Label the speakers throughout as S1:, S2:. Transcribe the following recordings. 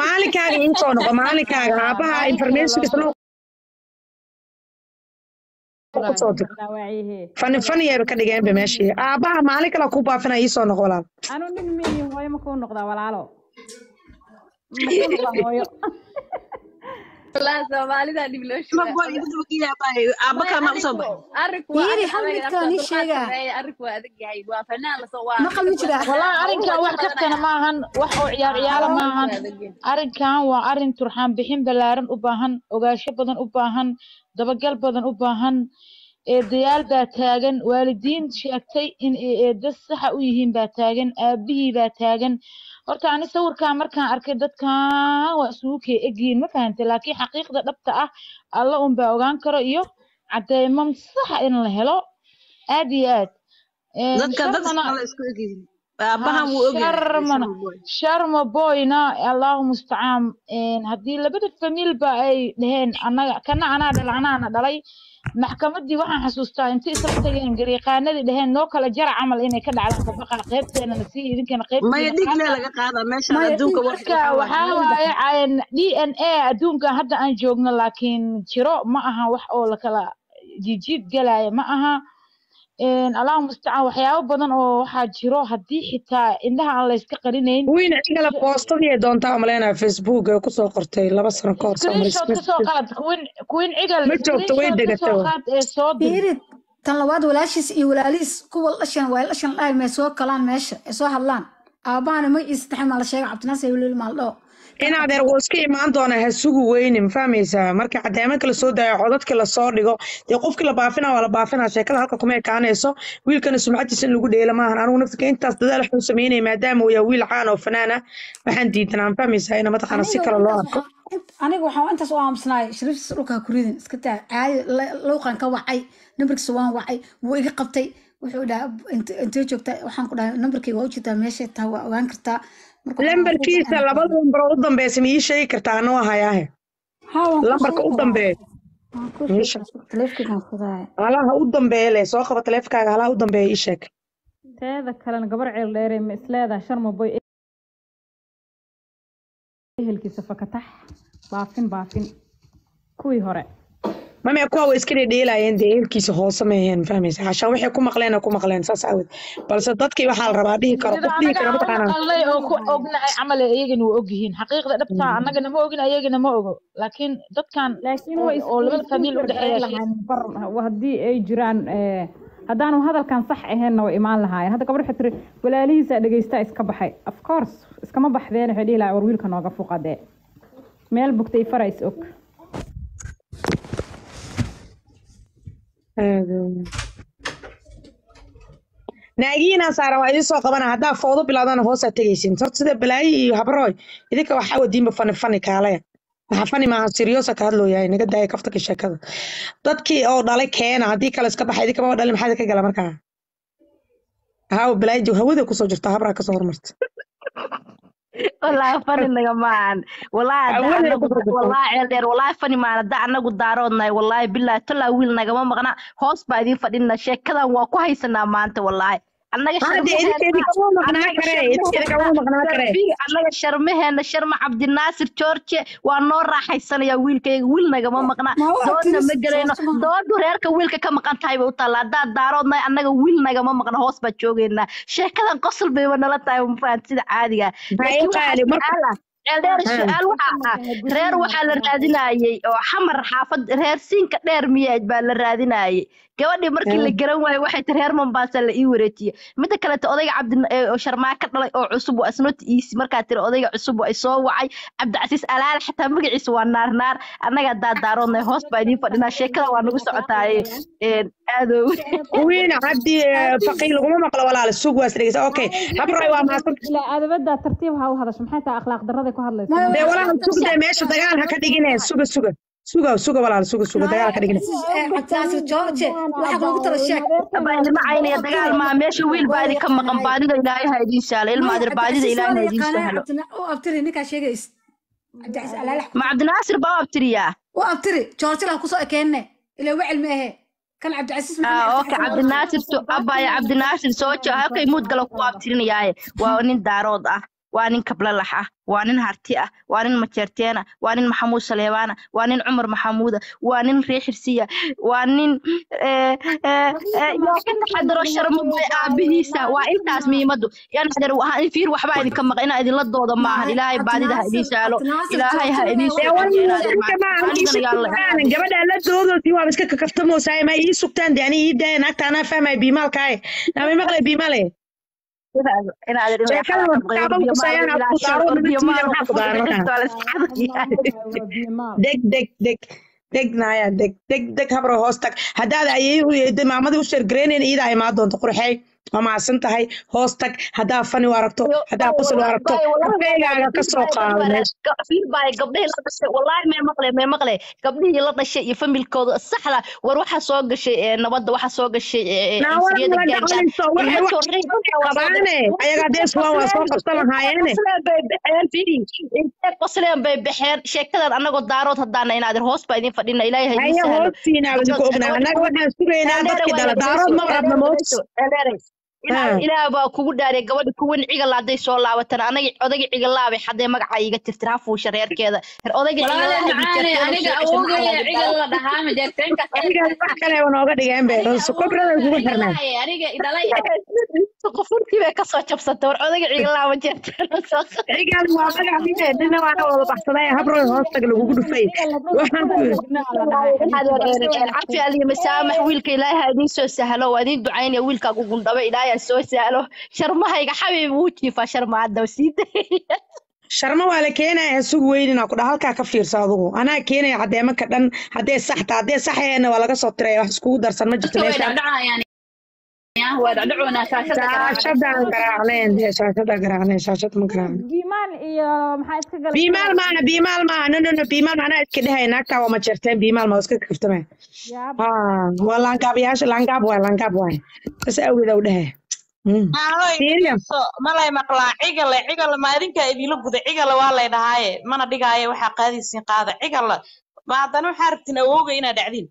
S1: maalinkaaga ii soo noqo maalinkaaga aabaha dir fani fani yar ka dhigeenba meeshii aabaha maalin kale ku baafina ii soo noqo walaal
S2: arinkan wax kafkana maahan wax oo ciyaar ciyaala maahan arinkan waa arrin turxaan bixin ballaaran u baahan ogaansho badan u baahan dabagal badan u baahan eedayaal baa taagan. Waalidiin sheegtay in ay eedo saxa u yihiin baa taagan aabihii baa taagan. Horta ani sawirkan markaan arkay dadkan waa isugu kee egyihiin ma fahantay laakiin xaqiiqda dhabta ah alla un baa ogaan karo iyo cadeymo saxa in la helo. Aad iyo aad.
S3: Dadka dad
S2: sharmana-
S3: kale isku egyihiin aabahan
S2: sharmana sharma boyna allahu mustacaan haddii labada familba ay dhaheen anaga kana anaa dhalay anaana dhalay maxkamadii waxaan xasuustaa inta isla tageen gariiqaanadii dhaheen noo kala jara camal inay ka dhacdaan kabaqa qaybteena na sii idinkana
S3: maya
S2: qaybteena
S3: dhigle
S2: qaata.
S3: laga qaadaa meeshaan
S4: Maya,
S3: adduunka wax
S2: marka waxaa waaye d n a adduunka hadda aan joogno laakiin jiro ma aha wax oo lakala jijiid galaya ma aha Een, allahu mustacaan waxyaabo badan oo waxaa jiro haddii xitaa indhaha aan layska qarinayn.
S1: Wiin cigala boostadii ay doontaa umaleynaya facebook ee ku soo qortay laba sano ka hor
S2: kuwin
S1: joogto, way
S4: tan labaad walaashiis iyo walaalihiis kuwa dhashan waa dhashan dhahay may soo kalaan meesha ay soo hadlaan. Aabahana ma ii saddex maa la sheega cabdinaasir weliil maaldhoo
S1: in adeer wuu iska imaan doonaa ha sugu weyni ma fahmaysaa? Marka cadeymanka la soo daayo codadka la soo dhigo dee qofkii la baafina waa la baafinaa? Sheekada halka kuma ekaanayso. Wiilkana sumcadiisa in lagu dheela maahan anigu naftika intaas dadaal waxuu sameynaya maadaama uu yahay wiil caan oo fanaan ah waxaan diidanaa ma fahmaysaa ina mataqaana si kale loo arko.
S4: Aniga waxaa intaas u aamusnaay shariiftiisa dhulka ha ku ridin. Iska caadi luuqan ka wacay nambarkiisa waan wacay wuu iga qabtay wuxuu dhaha "Inte- intee joogtaa waxaan ku dhahay nambarkayga waa u jirtaa meeshay taa waa ogaan kartaa
S1: lambarkiisa labada lambar oo u dambeysa ma ii sheegi kartaa ana waa hayaahe lambarka u dambeeya halaha u dambeeya le soo qaba taleefkaaga halaha u dambeeya ii sheeg.
S5: Teeda kalena gabar ceel dheere ma isleedaha sharma boy. Ehelkiisa fakatax baafin baafin. Kuwii hore
S1: mame kuwa way iska dhedheelayeen dee ehelkiisa hoose fahmaysa cashaan waxay ku maqleen ku maqleen saas awed balse dadkii waxaa la rabaa dhihi karo qof dhihi
S2: u
S1: mataqaanaa
S2: oo ku ognahay camal iyagana waa ogyihiin xaqiiqda dhabta annagana ma ogin ayagana ma ogo laakiin dadkan oo labada famiil u dhexeeya
S5: lahaan bar haddii ay jiraan haddaanu hadalkan sax ahaynna way imaan lahaayeen hadda gabar waxay tiri walaalihiisa dhegeysta iska baxay of course iskama baxdeen waxay dhihi lahaa war wiilka nooga fuqadee meel bugtay farays og
S1: naagiinaan saaran waa idin soo qabana haddaa foodo bilaadana hoosaa tegaysin horta sida balaayi iyo habrooy idinka waxaa wadiinba fani fani kaalaya waxa fani maaha siriyoosa ka hadlooyahay naga daaya kaftaka sheekada dadkii oo dhalay keena haddii kale iska baxa idinka maba dhalin maxaa ka gala markaa haawo balaayi joog hawada ku soo jirta habraa ka soo hormarta
S3: wallaahi fani naga maahan wallaahi hadda
S1: Awaley
S3: anagu
S1: ku fadhiso.
S3: wallaahi ceel dheer wallaahi fani maahan hadda anagu daaroodnahay wallaahi bilaahi tolaa wiil nagama maqna. Hoos baa idiin fadhina sheekadan waa ku haysanaa maanta wallaahi annaga
S1: maqnaa maqnaa
S3: sharmaheena sharma cabdinaasir george waa noo raaxaysanaya wiilkayga wiil nagama maqna.
S4: Ma waa
S3: doodna ma gelayno doodu reerka wiilka ka maqan tahay bay u taalla haddaad daaroodnahay annaga wiil nagama maqna hoos baa joogeynaa sheekadan qosol bayba nala tahay ma fahan sida caadiga Ah su'aal waxaa ah reer waxaa la raadinayay oo xamar xaafad reer siinka dheer miyaad baa la raadinayay. Gabadhii markii la garan waayay waxay tiri reer mombasa la ii wareejiyey midda kaleeto odayga cabdi sharmaaka dhalay oo cusub waa isnot iisi markaa tiri odayga cusub waa isoo wacay. Cabdicasiis alaal xataa magaciisa waa naarnaar annaga daadaaroodnay hoos baa idiin fadhinaa. Sheekada waa nagu socotaaye
S1: wiina cabdi faqii laguma maqlo walaal suug waas dhegeysa okay habroy waa mahadsan
S5: ilaa aadabada tartiib ha u hadasho maxay tahay akhlaaq darraday ku hadlaysa
S1: dee walaal sugde meesha dagaal ha ka dhigine suga suga suga suga walaal suga suga dagaal ha ka dhigine
S4: Eh, cabdinaasir george waxaa kuugu tala sheeg
S3: baa idima caynaya dagaal maa meesha wiil baa idinka maqan baadida ilaahay ha idiin sahlo ilmaadir baadida ilaahay ha idiin sahlo
S4: u abtiri ninkaa
S3: ma cabdinaasir baa u abtiriyaa
S4: u abtiri george la ku soo ekeenne ilaa wecel ma ahe kan cabdicasiis
S3: ah okay. Cabdinaasir abaya cabdinaasir soo jo halkay muud gala ku abtirinayaaye waa nin daarood ah waa nin kablalax ah waa nin harti ah waa nin majeerteen ah waa nin maxamuud saleebaana waa nin cumar maxamuuda waa nin reexirsiya waa nin eh, eh, eh, taxadaro sharmabay aabihiisa waa intaas miimadu fiir waxbaa idinka maqa inaa idinla dooda maahan ilaahay baadida ha idiin saalo ilaahay ha anigana yaa la
S1: gabadha la doodoosi waa iska kakaftamoosaay ma ii sugtaan de ani ii daaya naagta anaa fahmay biimaalkaaye naamay maqlay biimale deg deg deg deg naaya deg deg deg habro hoos tag haddaad ayay maamadii u sheergareynayn iidaa imaa doonto qurxey waa mahadsan tahay hoos tag haddaa fani u aragto haddaa qosol u aragto kafeegaaga ka soo
S3: gabdhihii la dhashay wallaahi mee maqle mee maqle gabdhihii la dhashay iyo familkooda saxda war waxaa soo gashay nabadda waxaa soo gashay
S1: ayagaa dee iswaan waa soo qabsan lahaayeene
S3: intee qosleen bay baxeen sheekadan anagoo daarood haddaana inaadir hoos baa idin fadhina ilaahay
S1: hoostiina idinku ognaa annaga waxaan sugaynaa dadkii dhala daarood ma rabna moos
S3: ilaah baa kugu dhaariyay gabadha kuwan cigala hadday soo laabatan anaga odayga cigalaabay haddee magacaa iiga tirtir ha fuusha reerkeeda odayga
S6: walaale macaane aniga awogaya cigal la dhahaa majeerteenkaas
S1: aniga wax kale oo nooga dhigeen be kobrada kugu xirnaan
S6: aniga idhalay
S3: qofurtii bay ka soo jabsatay war odayga cigalaaba aliyo masaamax wiilka idiin soo sahlo waa idiin ducaynaya wiilkaagu ilaahay ha soo sahlo sharmahayga xabiib wuu jiifaa sharma hadda sii dayaya
S1: sharma waa la keenaya ha sugu weynina ku dha halkaa ka fiirso adugu. Anaa keenaya cadeemaka dhan haddee saxta haddee saxeena waa laga soo tiraya wax iskugu darsan ma jirto biimaal maaha biimaal maaha no no no biimaal anaa iska dhehaya naagtaa waa ma jerteen biimaal ma waa iska kaftame waa laangaabayaasha laangaab waay laangaab waay bas awgeeda u dhehaya
S7: Malay maqlaa cigale cigale ma idinkaa idinla guda cigale waa lay dhahaaye mana dhigaaye waxaa qaadaysiin qaada cigale ma haddana waxaa rabtiin awooga inaad dhacdiin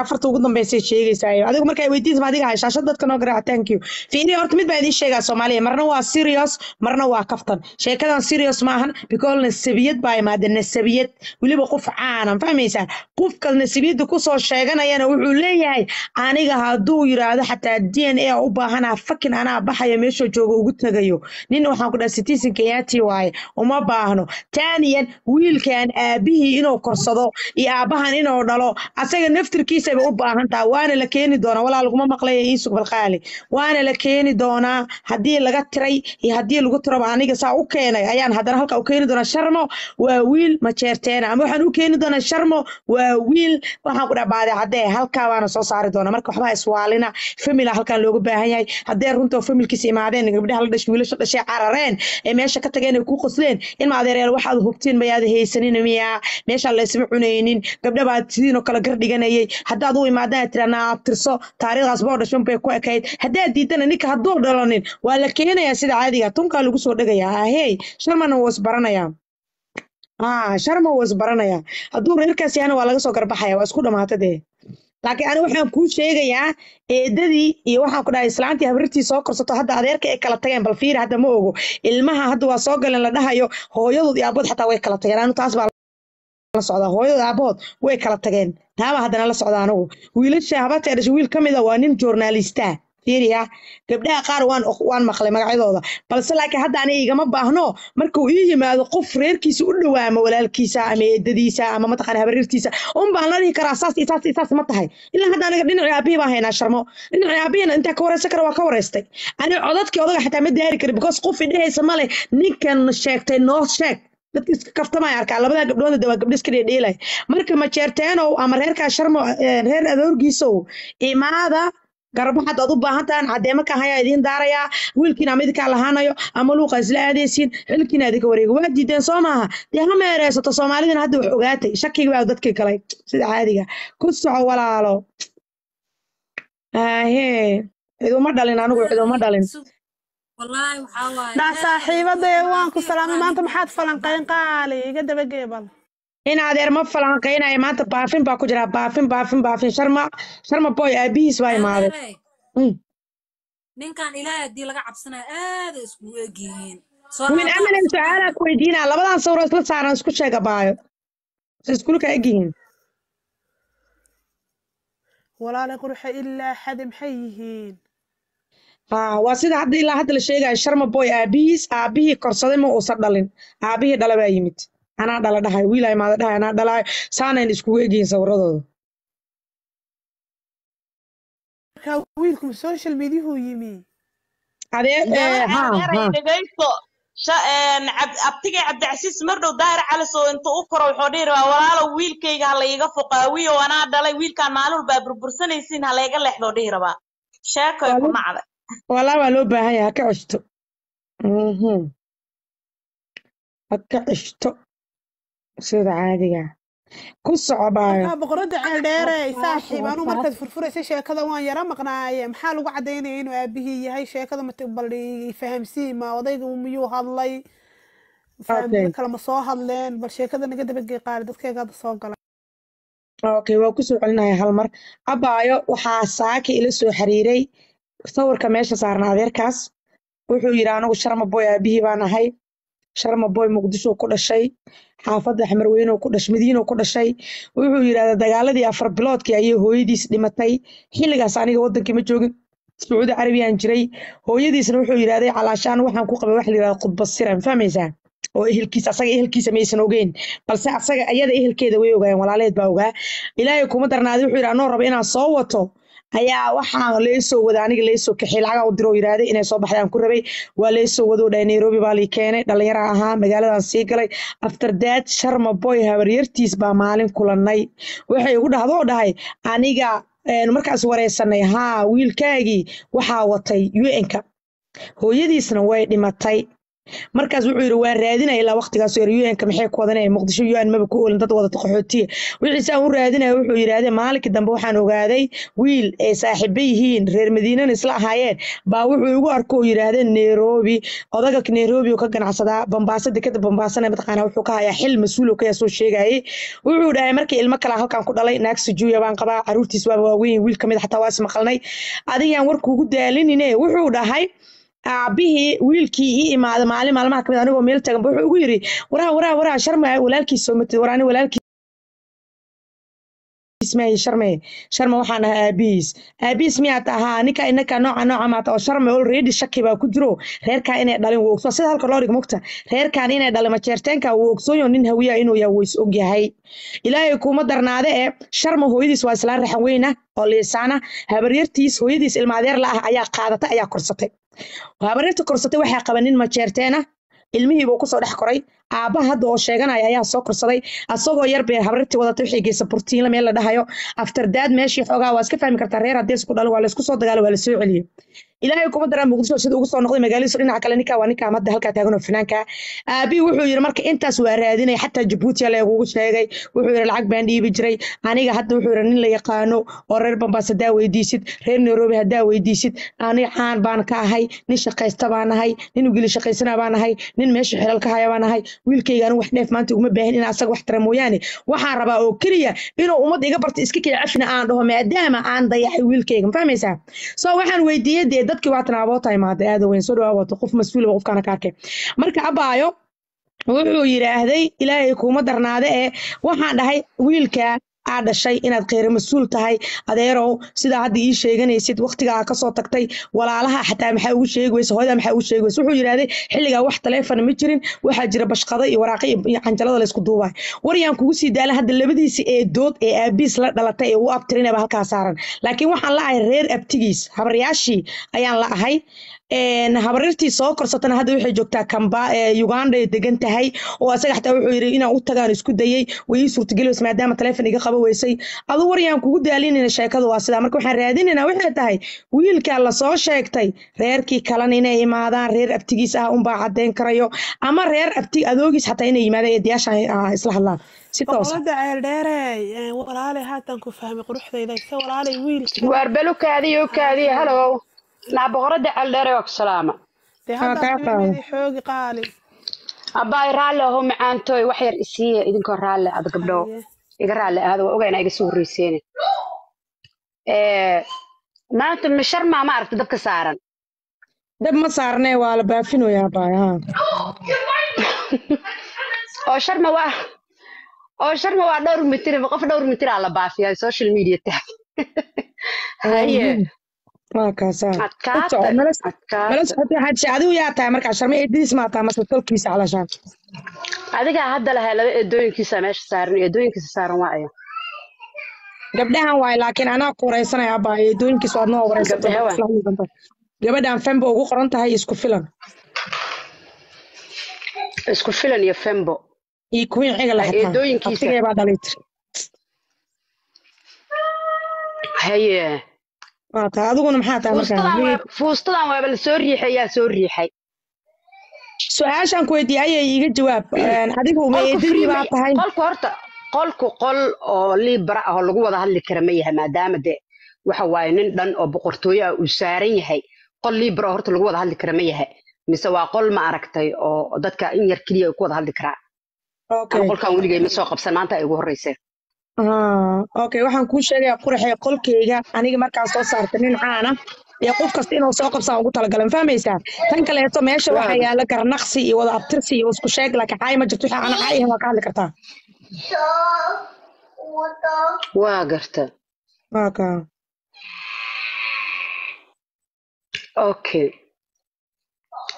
S1: afarta ugu dambeysay sheegaysaayo adigu markay weydiinsa adiga hay shaashad dadka noo garaaca thank you. fiiri horta mid baa idiin sheegaa soomaaliya marna waa serious marna waa kaftan sheekadan serious maahan because nasabiyad baa imaade nasabiyad weliba qof caanan fahmaysaa qofka nasabiyadda ku soo sheeganayana wuxuu leeyahay aniga hadduu yiraahdo xataa d n a u baahanaa fakin anaa baxaya meeshuu jooga ugu tagayo nin waxaan ku dhaha citizen kenyaati waaye uma baahno taaniyan wiilkan aabihii inuu korsado iyo aabahan inuu dhalo. Asaga naftirkiisaba u baahan taha waana la keeni doonaa. Walaa laguma maqlaya balqaali waana la keeni doonaa. Haddii laga tiray iyo haddii lagu tiraba aniga saa u keenay. Ayaan haddana halka u keeni doonaa sharmo waa wiil majeerteena ama waxaan u keeni doonaa sharmo waa wiil waxaan ku dhaha baadecadee halkaa baana soo saari doonaa. Marka waxbaa iswaalina famila halkan looga baahan yahay. Haddee runta familkiisa imaadeen gabdhaha la dhashay wiilasha dhashay carareen ee meesha ka tageen ay ku qosleen in maadeereel waxaad hubtiin mayaad haysanin miyaa? Meeshaan laysma cunaynin gabdha baad sidiinoo kale gar dhiganayay. Haddaad u imaadaan tira naab tirso taariikhdaas boo dhashan bay ku ekayd. Haddaad diidana ninka hadduu dhalanin waa la keenayaa sida caadiga tunkaa lagu soo dhegayaa ahey sharmana wuu isbaranayaa sharma wuu isbaranayaa hadduu reerkaas yahana waa laga soo garbaxaya waa isku dhamaata dee. Laakiin ani waxaan kuu sheegayaa eedadii iyo waxaan ku dhahay islaantii habrirtii soo korsato hadda adeerka ay kala tageen bal fiiri hadda ma ogo. Ilmaha hadda waa soo galeen la dhahayo hooyadood iyo aabood xataa way kala tageen. Anu taas baa socdaa hooyadood aabood way kala tageen. Taaba haddana la socda anigu wiilasha habartee dhashay wiil ka mid a waa nin journalista. Fiiriya gabdhaha qaar waan maqlay magacyadooda. Balse laakiin hadda aniga igama baahno markuu ii yimaado qof reerkiisa u dhowaa ama walaalkiisa ama eedadiisa ama mataqaana habarirtiisa un la dhihi karaa saas saas saas ma tahay. Ilaa hadda aniga dhinacii aabihii baan haynaa sharmo. Dhinacii aabihina intaa ka wareysan kara waa ka wareystay. Ani codadkii odaga xataa ma daari kari because qof idhehaysa male ninkan sheegtay noo sheeg dadka iska kaftamaya arkaa labadaa gabdhood waa gabdho iska dheedheelay marka majeerteenow ama reerkaa sharmo eh, reer adoorgiisow imaada garbaxad aad u baahan tahan cadeemakan hayaa idiin daarayaa wiilkiina ama idinkaa lahaanayo ama luuqa isla aadaysiin xilkiina idinka wareego waa diideen soo maaha? Dee ha meereysato soomaalidina hadda wax ogaatay. Shakigi baa dadkii galay. Sida caadiga. Ku soco walaalo. Ahee ciduma dhalin anigu ciduma dhalin
S8: dhaa saaxiibadee waan ku salaamay maanta maxaad falanqayn qaali iga dabageebal
S1: in adeer ma falanqeynayo maanta baafin baa ku jira baafin baafin baafin. Sharma sharma boy aabihiis baa imaaday.
S8: adeerey
S1: Mm.
S8: ninkan ilaahay haddii laga cabsanayo aaday iskugu egyihiin.
S1: Min amanan su'aalaa ku weydiinaa labadan sawiroo isla saaran isku sheega baayo. Si iskuulka egyihiin.
S9: Walaale quruxe ilaa xade maxay yihiin
S1: waa sida hadda ilaa hadda la sheegayo sharma boy aabihiis aabihii korsaday ma uusan dhalin. Aabihii dhala baa yimid. Anaa dhala dhahay wiil aa imaada dhahay anaa dhalaayo. Saanayn iskugu egyihiin sawiradooda
S9: wiilku social yimi.
S7: Dhegaysto abtigay cabdicasiis mardhow daahir calis oo inta u koro wuxuu dhihi rabaa walaalow wiilkayga ha layga foqaawiyo anaa dhalay wiilkaan maalin walbaa burbursanaysiin ha layga leexdoo dhihi rabaa. Sheekoy ku
S1: loo walaa waa loo baahan yahay ha ka ceshto. Mhm. ha ka ceshto sida caadiga. Ku soco baayo
S9: markaa boqoradda ceeldheere saaxiib anuu markaad furfuraysay sheekada waan yara maqnaaye maxaa lagu cadaynaya inuu aabihii yahay? Sheekada mat bal fahamsiin ma odayga miyuu hadlay? Kale ma soo hadleen bal sheekada naga dabagey qaali dadkayga hadda soo galay.
S1: Okay waa ku soo celinaya hal mar. Abaayo waxaa saaka ila soo xiriiray sawirka meesha saaran adeerkaas wuxuu yidhi anigu sharma boy aabihii baan ahay. Sharma boy muqdisho ku dhashay. Xaafadda xamarweyne ku dhashay madiino ku dhashay. Wuxuu yidhahdaa dagaaladii afar biloodkii ayay hooyadiis dhimatay. Xilligaas aniga wadankii ma joogin. Sacuudi carabiyaan jiray. Hooyadiisna wuxuu yidhahday calaashaan waxaan ku qabay wax la yidhahda khudbad sira ma fahmaysaa oo ehelkiisa asaga ehelkiisa maysan ogeyn. Balse asaga ayada ehelkeeda way ogaayeen walaaleed baa ogaa. Ilaahay kuma darnaaday wuxuu yidhi anoo raba inaan soo wato ayaa waxaa laysoo wada aniga laysoo kaxay lacagaa u diro oo yidhaahday inay soo baxdaan ku rabay. Waa laysoo wado dhahay nairobi baa lii keenay dhallinyara ahaa magaaladan sii galay. After that sharma boy habaryartiis baa maalin kulanay. Waxay igu dhahdo oo dhahay aniga een, markaas wareysanay haa wiilkaagii waxaa watay un-ka hooyadiisna way dhimatay markaas wuxuu yidhi waan raadinaya ilaa waqtigaas yar un-ka maxay ku muqdisho un maba ku olin dad wadata qaxootiya wixii saan u raadinaya wuxuu yidhaahdee maalinkii dambe waxaan ogaaday wiil ay saaxiibo yihiin reer madiinana isla ahaayeen. Baa wuxuu igu arko oo yidhaahdee nairobi odaga nairobi uu ka ganacsadaa bambaasa dekada bambaasana mataqaanaa wuxuu ka hayaa xil mas'uul oo kaya soo sheegayay. Wuxuu dhahay markii ilmo kale halkan ku dhalay naag baan qabaa caruurtiis waaba waaweyn wiil ka mid xataa waa is maqalnay. Adigaan warkuugu daalinine wuxuu dhahay aabihii wiilkii ii imaada maalin maalmaha ka mid anigoo meel tagan ba wuxuu ugu yiri waraa waraa waraa sharma walaalkiis soo matid waraani walaalkiis ismaahi sharme. Sharma waxaan ahaa aabihiis aabihiis miyaad ahaa ninka inaka nooca nooca maata oo sharme already shaki baa ku jiro. Reerkaa inay dhalin wuu ogsoon. Sida halka loo dhig mugta reerkaan inay dhalin majeerteenka wuu ogsoonyo nin hawiya inuu yahay wuu is ogyahay ilaahay kuma darnaade ee sharma hooyadiis waa islaan raxan weyna oo liisaana. Habaryartiis hooyadiis ilmaadeer la ah ayaa qaadatay ayaa korsatay. Habaryarta korsatay waxaa qaba nin majeerteena ilmihiibuu ku soo dhex koray aabbaha hadda oo sheeganaya ayaa soo korsaday asagoo yar bay habaryartii wadatay waxay geysa burtiinla meel la dhahayo. Aftardaad meeshii xoogaa waa iska fahmi kartaa reer haddii isku dhalo waa laysku soo dagaalo waa la soo celiyey ilaahay kuma daraa muqdisho sida ugu soo noqday magaaladiisu dhinaca kale ninkaa waa ninkaa hadda halkaa taagan oo finaanka aabii wuxuu yidhi marka intaas waa raadinay xataa jabuuti lagugu sheegay. Wuxuu yidhi lacag baan dhiibi jiray. Aniga hadda wuxuu yidhi nin la yaqaano oo reer bambaas haddaa weydiisid reer nairobi haddaa weydiisid. Aniga caan baan ka ahay nin shaqaysta baan ahay nin ugeli shaqaysana baan ahay nin meesha xilal ka haya baan ahay wiilkayga anigu wax dheef maanta uguma baahin in asaga wax tara mooyaane. Waxaan rabaa oo keliya inuu ummadda iga barta iska kala cafina aan dhaho maadaama aan dayacay wiilkayga ma fahmaysaa? So waxaan weydiiyey dee dadkii waatan aboota imaaday aada weyn soo dhawaawato qof mas'uulaba qofkaana ka arkay. Marka abaayo wuxuu yidhaahday ilaahay kuuma darnaade ee waxaan dhahay wiilka aa dhashay inaad kheyre mas'uul tahay. Adeerow sidaa hadda ii sheeganaysid waqtigaa ka soo tagtay walaalaha xataa maxaa ugu sheegi hooyada maxaa ugu sheegi wuxuu yidhahday xilligaa wax taleefona ma jirin waxaa jira bashqado iyo waraaqo iyo canjalada laysku duubayo. Waryaan kugu sii daalan hadda labadiisi ee dood ee aabiis la dhalatay ee u abtirinaba halkaa saaran. Laakiin waxaan la ahay reer abtigiis habaryaashii ayaan la ahay habarirtii soo korsatana hadda waxay joogtaa kamba uganda ay degan tahay oo asaga xataa wuxuu yidhi inaan u tagaan isku dayay way ii suurtageli weysa maadaama taleefon iga qaba weysay. Adu waryaan kugu daalinayna sheekadu waa sidaa. Marka waxaan raadinaynaa waxay tahay wiilkaa la soo sheegtay reerkii kalena inay imaadaan reer abtigiis ah unbaa caddeyn karayo ama reer abti adoogiis xataa inay yimaadaan eedayaasha isla hadlaan. Si toos
S9: boqolada ceeldheerey walaalay haatan ku fahmay quruxdayda se walaalay wiilka
S10: waar belu kaadiyo kaadiyo halow naa boqorada ceeldheere waa ku salaama
S9: xoogi qaali.
S10: Abbaay raalli aho macaantooy wax yar isiiya idinkoo raalli aad gabdho. Iga raalli aada waa ogaynaa iga soo horreyseene maanta misharmaa ma aragta dabka saaran?
S1: Dab ma saarnee waa la baafinoyaa baay ha
S10: oo sharma waa oo sharma waa dhowr mitir qof dhowr mitir aa la baafiyaa social media taag haye adigaa hadda lahaa laba eedooyinkiisa meesha saaran eedooyinkiisa saaran waa aya
S1: gabdhahan waay laakiin anaa ku wareysanaya abaa waad noo
S10: waay.
S1: gabadhan femba ugu qoran tahay isku filan.
S10: Isku filan iyo fembo.
S1: Iyo kuwiin ciga
S10: Ha,
S1: lahataa abtigee baa dhalay. Tiri
S10: haye
S1: waa tahay adiguna maxaa tahay
S10: fuustadan waaba la soo riixay yaa soo riixay.
S1: Su'aashaan ku weydiiyey ayay iiga jawaab adigu
S10: free
S1: baa tahay.
S10: qolku horta qolku qol oo libra ah oo lagu wada hadli kara ma yahay maadaama de waxa waaye nin dhan oo boqortooyo ah uu saaran yahay qol libra oo horta lagu wada hadli kara ma yahay. Mise waa qol ma aragtay oo dadka in yar keliya ku wada hadli karaa qolkan weligay ma soo qabsan maanta ay ugu horreyseen.
S1: Ah, okay waxaan kuu sheegayaa quraxee qolkeyga aniga markaan soo saartay nin caana iyo qof kasta inuu soo qabsaan ugu talagalan fahmaysaa tan kaleeto meesha waxaa yaalla garnaqsi iyo wada abtirsi iyo isku sheeg laakiin caay ma jirto wixii aan caay ahayn waa ka hadli kartaa.
S10: Waa garta.
S1: Kaa
S10: okay.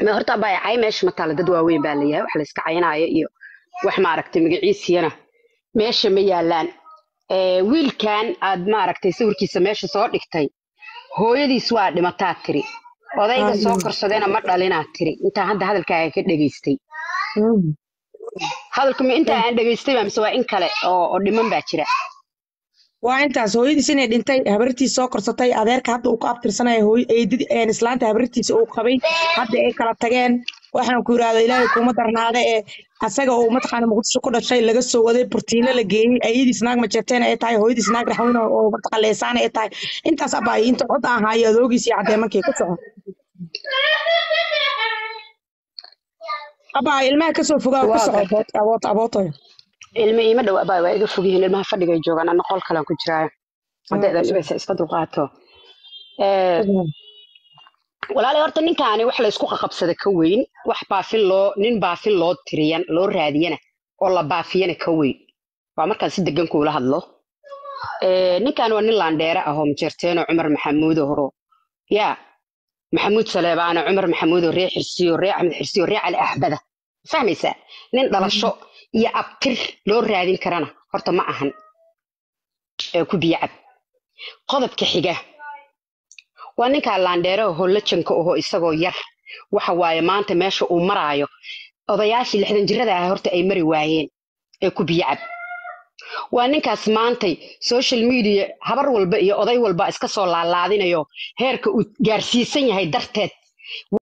S10: Ma horta abaa cay meesha ma taala dad waaweyn baa layahay wax la iska caynaayo iyo wax maaragtay magaciisiyana. Meesha ma yaalaan wiilkan aad maaragtay sawirkiisa meesha soo dhigtay hooyadiis waa dhimataa tiri. Odayga soo korsadayna ma dhalinaa tiri. Intaan hadda hadalkaaga ka dhegaystay hadalka intaa aan dhegaystay baa mise waa in kale oo oo dhiman baa jira
S1: waa intaas hooyadiis inay dhintay habartiis soo korsatay adeerka hadda uu ku abtirsanaya hooy eedadi een islaanta habartiisa uu qabay hadda ay kala tageen. Waxaan ku yiraahdaa ilaahay kuma darnaada ee asaga uu mataqaana muqdisho ku dhashay laga soo waday burtiino la geeyey ayadiis naag majeerteen ay tahay hooyadiis naag raxweyn oo leesaan ay tahay. Intaas abaa inta cod aan haayo adoogiis iyo ku soco abaa ilmaha ka soo fogaa ku soco aboot aboot
S10: ilma iima dhow abaa waa iga fog yihiin ilmaha fadhigay joogaan ana qol kalaan ku idan dhibaysa iska dulqaato Eh, walaalay horta ninkaani wax la isku qaqabsada ka weyn wax baafin loo nin baafin loo tiriyan loo raadiyana oo la baafiyana ka weyn. Waa markaan si degan kuula hadlo. Eh, ninkan waa nin laandheere ah oo majeerteeno cumar maxamuud horo. Ya maxamuud saleebaano cumar maxamuud oo ree xirsiyo ree axmed xirsiyo ree cali axbada. Fahmaysaa? Nin dhalasho iyo abtir loo raadin karana. Horta ma ahan. Ee ku biyo cab qodobka xiga. Waa ninkaa laandheere ahoo lajanka ahoo isagoo yar. Waxa waaye maanta meesha uu maraayo. Odayaashii lixdan jirada ah horta ay mari waayeen. Ee ku biyo cab waa ninkaas maantay social media habar walba iyo oday walba iska soo laalaadinayo. Heerka uu gaarsiisan yahay darteed